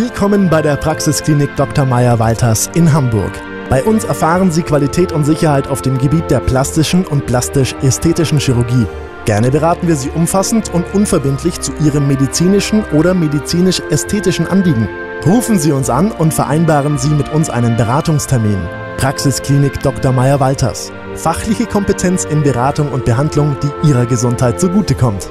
Willkommen bei der Praxisklinik Dr. Meyer Walters in Hamburg. Bei uns erfahren Sie Qualität und Sicherheit auf dem Gebiet der plastischen und plastisch-ästhetischen Chirurgie. Gerne beraten wir Sie umfassend und unverbindlich zu Ihrem medizinischen oder medizinisch-ästhetischen Anliegen. Rufen Sie uns an und vereinbaren Sie mit uns einen Beratungstermin. Praxisklinik Dr. Meyer Walters. Fachliche Kompetenz in Beratung und Behandlung, die Ihrer Gesundheit zugutekommt.